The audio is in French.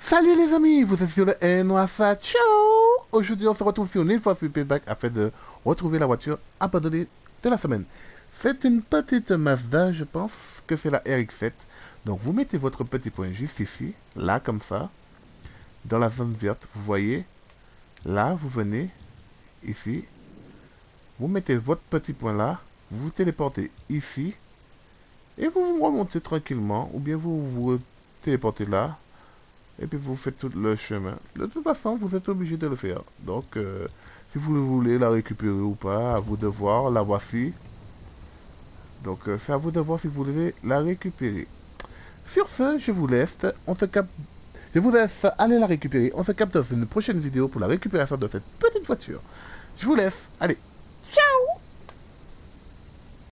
Salut les amis, vous êtes sur le NOASA, ciao Aujourd'hui on se retrouve sur Need for Speed Payback afin de retrouver la voiture abandonnée de la semaine. C'est une petite Mazda, je pense que c'est la RX-7. Donc vous mettez votre petit point juste ici, là comme ça, dans la zone verte, vous voyez. Là, vous venez, ici, vous mettez votre petit point là, vous vous téléportez ici, et vous vous remontez tranquillement, ou bien vous vous téléportez là, et puis vous faites tout le chemin. De toute façon, vous êtes obligé de le faire. Donc, euh, si vous voulez la récupérer ou pas, à vous de voir. La voici. Donc, euh, c'est à vous de voir si vous voulez la récupérer. Sur ce, je vous laisse. On se capte. Je vous laisse aller la récupérer. On se capte dans une prochaine vidéo pour la récupération de cette petite voiture. Je vous laisse. Allez.